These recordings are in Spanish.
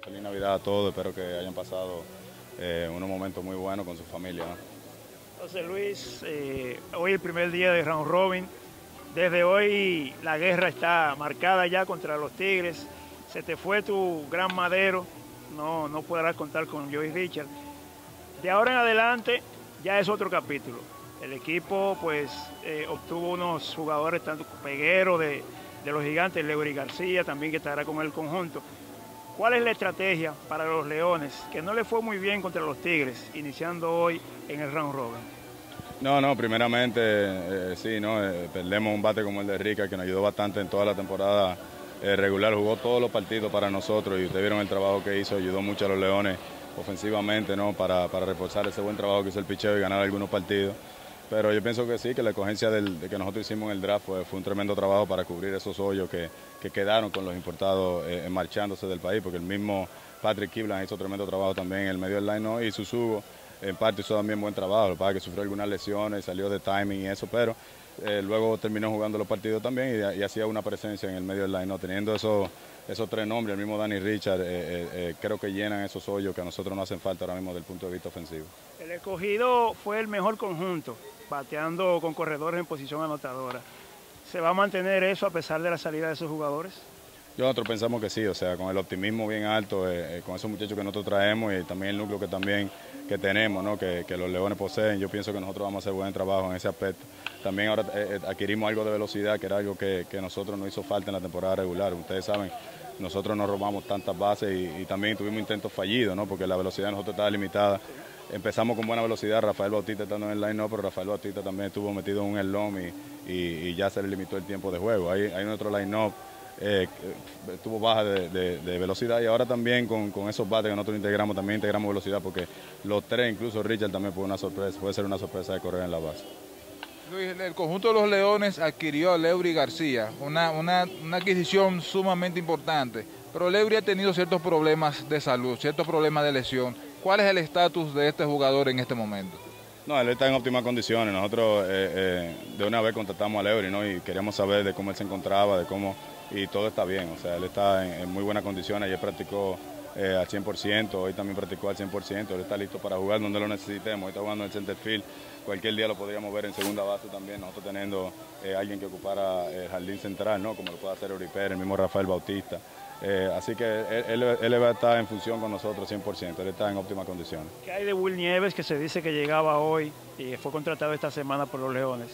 Feliz Navidad a todos, espero que hayan pasado eh, unos momentos muy buenos con su familia. ¿no? José Luis, eh, hoy el primer día de round robin. Desde hoy la guerra está marcada ya contra los Tigres. Se te fue tu gran madero, no, no podrás contar con Joey Richard. De ahora en adelante ya es otro capítulo. El equipo pues eh, obtuvo unos jugadores tanto Peguero de, de los gigantes, Leury García también que estará con el conjunto. ¿Cuál es la estrategia para los Leones, que no le fue muy bien contra los Tigres, iniciando hoy en el round robin? No, no, primeramente eh, sí, ¿no? Eh, perdemos un bate como el de Rica, que nos ayudó bastante en toda la temporada regular, jugó todos los partidos para nosotros y ustedes vieron el trabajo que hizo, ayudó mucho a los Leones ofensivamente, ¿no? Para, para reforzar ese buen trabajo que hizo el picheo y ganar algunos partidos. Pero yo pienso que sí, que la escogencia del, de que nosotros hicimos en el draft fue, fue un tremendo trabajo para cubrir esos hoyos que, que quedaron con los importados eh, marchándose del país, porque el mismo Patrick Kiblan hizo tremendo trabajo también en el medio del line y Susugo en parte hizo también buen trabajo, lo que pasa que sufrió algunas lesiones, salió de timing y eso, pero eh, luego terminó jugando los partidos también y, hacía una presencia en el medio del line, teniendo esos, esos tres nombres, el mismo Danny Richard, eh, eh, eh, creo que llenan esos hoyos que a nosotros nos hacen falta ahora mismo desde el punto de vista ofensivo. El escogido fue el mejor conjunto, bateando con corredores en posición anotadora. ¿Se va a mantener eso a pesar de la salida de esos jugadores? Yo nosotros pensamos que sí, o sea, con el optimismo bien alto, eh, con esos muchachos que nosotros traemos y también el núcleo que también que tenemos, ¿no? que, los Leones poseen, yo pienso que nosotros vamos a hacer buen trabajo en ese aspecto. También ahora eh, adquirimos algo de velocidad, que era algo que, que nosotros nos hizo falta en la temporada regular. Ustedes saben, nosotros nos robamos tantas bases y, también tuvimos intentos fallidos, ¿no? porque la velocidad de nosotros estaba limitada. Empezamos con buena velocidad, Rafael Bautista estando en el line, no, pero Rafael Bautista también estuvo metido en un elom y, y, y, ya se le limitó el tiempo de juego. Hay, hay otro line-up eh, tuvo baja de, de, de, velocidad y ahora también con, con, esos bates que nosotros integramos, también integramos velocidad porque los tres, incluso Richard también fue una sorpresa, puede ser una sorpresa de correr en la base. Luis, el conjunto de los Leones adquirió a Leury García, una, una, una adquisición sumamente importante, pero Leury ha tenido ciertos problemas de salud, ciertos problemas de lesión. ¿Cuál es el estatus de este jugador en este momento? No, él está en óptimas condiciones. Nosotros eh, eh, de una vez contactamos a Leury ¿no? y queríamos saber de cómo él se encontraba, de cómo y todo está bien, o sea, él está en, en muy buenas condiciones, ayer practicó eh, al 100%, hoy también practicó al 100%, él está listo para jugar donde lo necesitemos, hoy está jugando en el center field, cualquier día lo podríamos ver en segunda base también, nosotros teniendo eh, alguien que ocupara el jardín central, ¿no? como lo puede hacer Uriper, el mismo Rafael Bautista. Eh, así que él, él, él, va a estar en función con nosotros 100%, él está en óptimas condiciones. ¿Qué hay de Will Nieves que se dice que llegaba hoy y fue contratado esta semana por los Leones?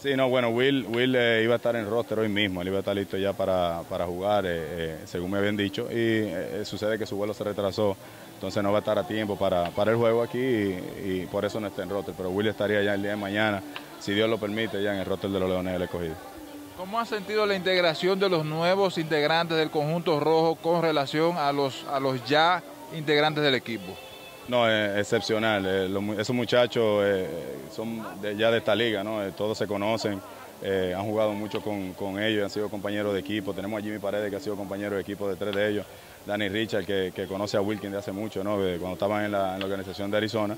Sí, no, bueno, Will, Will eh, iba a estar en roster hoy mismo, él iba a estar listo ya para, para jugar, eh, eh, según me habían dicho, y sucede que su vuelo se retrasó, entonces no va a estar a tiempo para, para el juego aquí y, y, por eso no está en roster, pero Will estaría ya el día de mañana, si Dios lo permite, ya en el roster de los Leones del Escogido. ¿Cómo ha sentido la integración de los nuevos integrantes del conjunto rojo con relación a los, a los ya integrantes del equipo? No, es excepcional. Eh, esos muchachos eh, son ya de esta liga, ¿no? Eh, todos se conocen, han jugado mucho con, con, ellos, han sido compañeros de equipo. Tenemos a Jimmy Paredes, que ha sido compañero de equipo de tres de ellos. Danny Richard, que, que conoce a Wilkins de hace mucho, ¿no? cuando estaban en la, en la, organización de Arizona.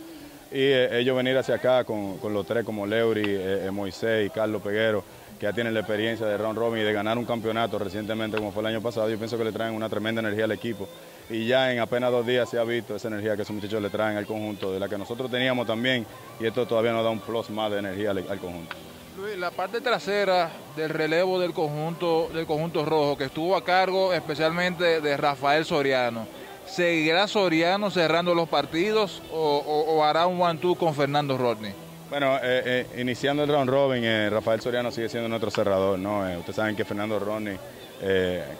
Y ellos venir hacia acá con, con los tres como Leury, Moisés y Carlos Peguero, que ya tienen la experiencia de Ron Robin y de ganar un campeonato recientemente como fue el año pasado, yo pienso que le traen una tremenda energía al equipo y ya en apenas dos días se ha visto esa energía que esos muchachos le traen al conjunto, de la que nosotros teníamos también y esto todavía nos da un plus más de energía al, conjunto. Luis, la parte trasera del relevo del conjunto, del conjunto rojo que estuvo a cargo especialmente de Rafael Soriano. ¿Seguirá Soriano cerrando los partidos o, o, o hará un one-two con Fernando Rodney? Bueno, eh, eh, iniciando el round robin, eh, Rafael Soriano sigue siendo nuestro cerrador, ¿no? Eh, ustedes saben que Fernando Rodney,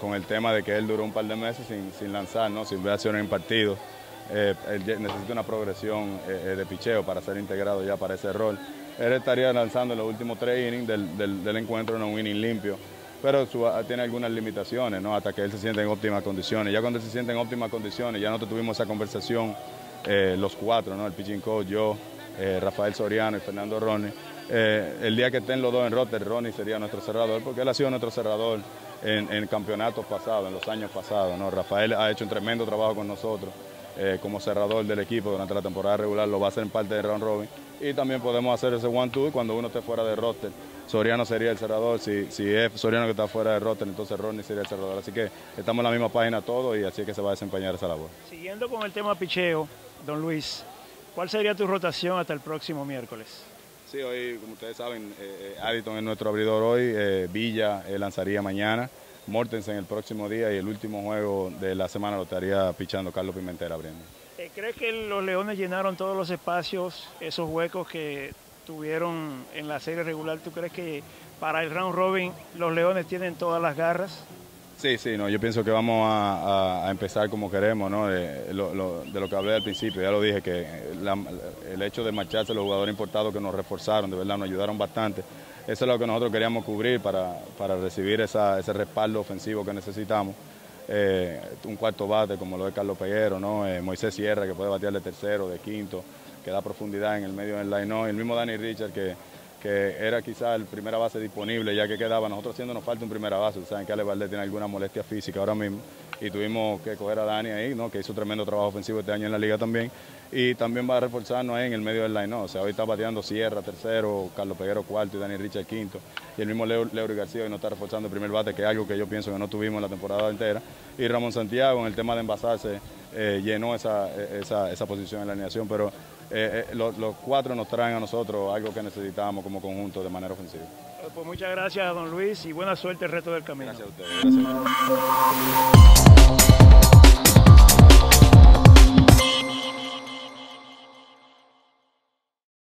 con el tema de que él duró un par de meses sin, sin lanzar, ¿no? Sin ver acciones en partidos, él necesita una progresión de picheo para ser integrado ya para ese rol. Él estaría lanzando los últimos tres innings del, encuentro en un inning limpio, pero su, tiene algunas limitaciones, ¿no? Hasta que él se siente en óptimas condiciones. Ya cuando él se siente en óptimas condiciones, ya nosotros tuvimos esa conversación, los cuatro, ¿no? El pitching coach, yo, eh, Rafael Soriano y Fernando Ronnie. Eh, el día que estén los dos en roster, Ronnie sería nuestro cerrador, porque él ha sido nuestro cerrador en, campeonatos pasados, en los años pasados. ¿no? Rafael ha hecho un tremendo trabajo con nosotros. eh, como cerrador del equipo durante la temporada regular, lo va a hacer en parte de round robin. Y también podemos hacer ese one-two cuando uno esté fuera de roster. Soriano sería el cerrador, si, si es Soriano que está fuera de roster, entonces Ronnie sería el cerrador. Así que estamos en la misma página todos y así es que se va a desempeñar esa labor. Siguiendo con el tema picheo, don Luis, ¿cuál sería tu rotación hasta el próximo miércoles? Sí, hoy, como ustedes saben, eh, eh es nuestro abridor hoy, eh, Villa lanzaría mañana. Mortensen el próximo día y el último juego de la semana lo estaría pichando Carlos Pimentel abriendo. Eh, ¿Crees que los Leones llenaron todos los espacios, esos huecos que tuvieron en la serie regular? ¿Tú crees que para el round robin los Leones tienen todas las garras? Sí, sí, no, yo pienso que vamos a, empezar como queremos, ¿no? De lo, que hablé al principio, ya lo dije, que el hecho de marcharse los jugadores importados que nos reforzaron, de verdad, nos ayudaron bastante. Eso es lo que nosotros queríamos cubrir para, recibir ese respaldo ofensivo que necesitamos. Eh, un cuarto bate como lo es Carlos Peguero, ¿no? Eh, Moisés Sierra que puede batear de tercero, de quinto, que da profundidad en el medio del line, ¿no? el mismo Danny Richard que que era quizá el primera base disponible, ya que quedaba nosotros haciendo nos falta un primera base. Saben que Ale Valdés tiene alguna molestia física ahora mismo y tuvimos que coger a Dani ahí, ¿no? que hizo tremendo trabajo ofensivo este año en la liga también. Y también va a reforzarnos ahí en el medio del line. ¿no? O sea, hoy está bateando Sierra tercero, Carlos Peguero cuarto y Dani Richard quinto. Y el mismo Leo, García hoy no está reforzando el primer bate, que es algo que yo pienso que no tuvimos en la temporada entera. Y Ramón Santiago en el tema de envasarse eh, llenó esa, esa, esa posición en la alineación, pero eh, eh, los, cuatro nos traen a nosotros algo que necesitamos como conjunto de manera ofensiva. Pues muchas gracias, don Luis, y buena suerte el resto del camino. Gracias a ustedes.